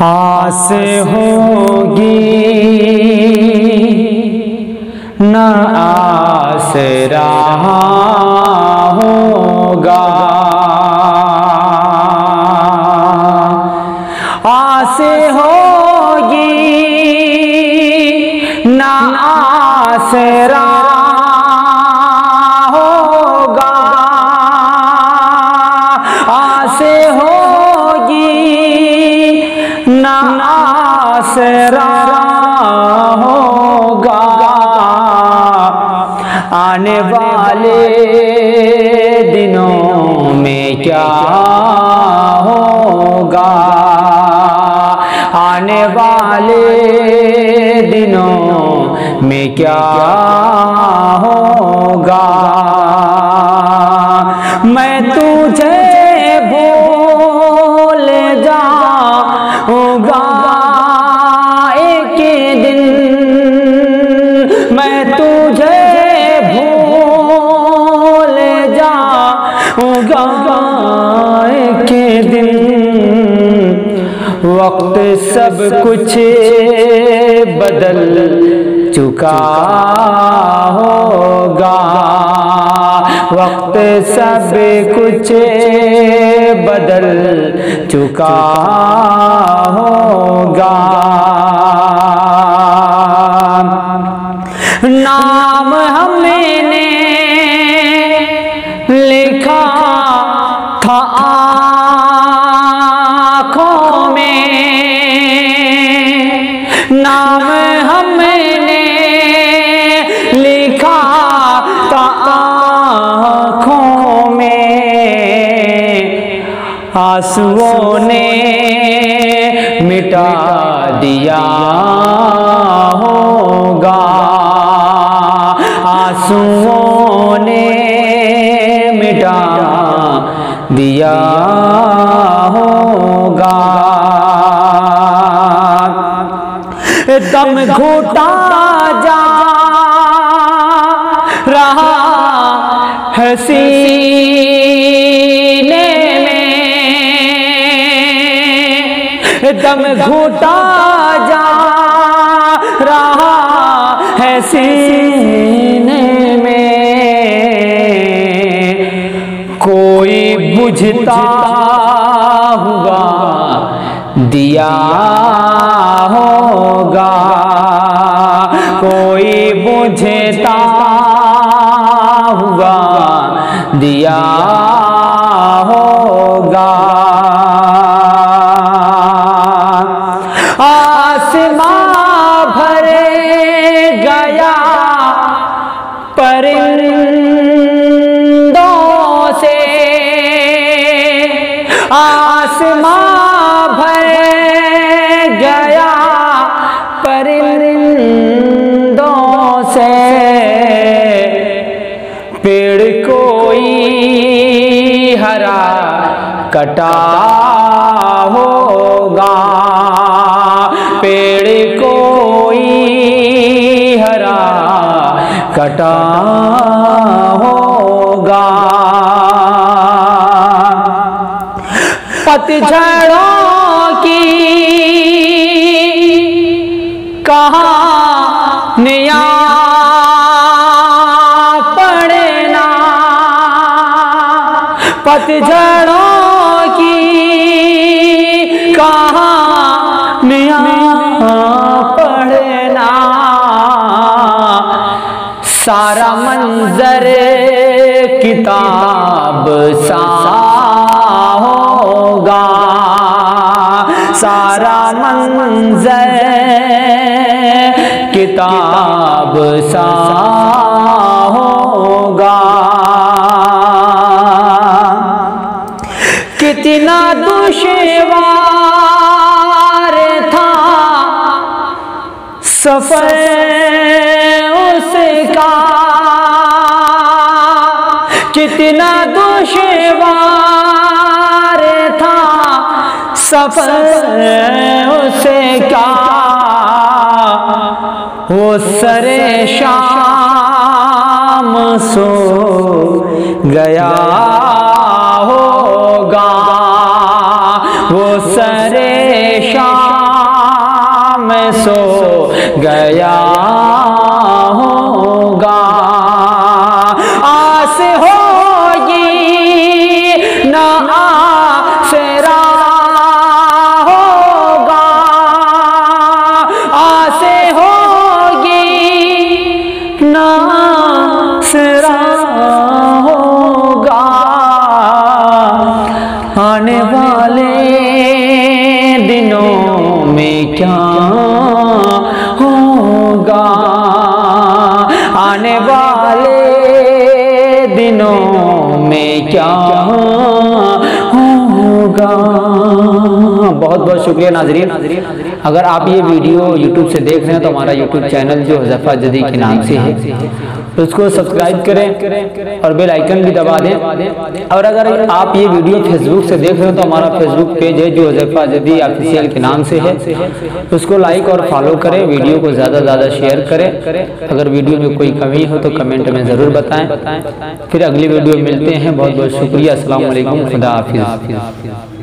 आस होगी। न आस रहा होगा। आने वाले दिनों में क्या होगा? आने वाले दिनों में क्या होगा? मैं तुझे जाऊँगा एक दिन, वक्त सब कुछ बदल चुका होगा। वक्त सब कुछ बदल चुका होगा। नाम नाम हमने लिखा था आँखों में। आंसुओं ने मिटा दिया होगा। आंसुओं ने मिटा दिया होगा। दम घुटा जा। रहा है सीने में। दम घुटा जा। रहा है सीने में। कोई बुझता हुआ दिया बुझता हुआ दिया होगा। आसमां भर गया परिंदों से। आसमां कटा होगा। पेड़ कोई हरा कटा होगा। पतझड़ों की कहानियाँ पढ़ना। पतझड़ों की पढ़ना। सारा मंजर किताब सा होगा। सारा मंजर किताब सा दुश्वार था। सफ़र उसका कितना दुश्वार था। सफ़र उसे का। वो सरे शाम सो गया। गया होगा। आस होगी, ना आसरा होगा। आस होगी, ना आसरा होगा। आने वाले दिनों में क्या दिनों में क्या होगा? बहुत बहुत शुक्रिया नाजरीन। अगर आप ये वीडियो YouTube से देख रहे हैं तो हमारा YouTube चैनल जो हजफा जदी के नाम से है, उसको सब्सक्राइब करें और बेल आइकन भी दबा दें। और अगर आप ये वीडियो फेसबुक से देख रहे हो तो हमारा फेसबुक पेज है जो हजफा जदी ऑफिशियल के नाम से है। उसको लाइक और फॉलो करें, वीडियो को ज़्यादा ज़्यादा शेयर करें। अगर वीडियो में कोई कमी हो तो कमेंट में ज़रूर बताएँ। फिर अगली वीडियो मिलते हैं। बहुत बहुत शुक्रिया। असल खुदा हाफिज़।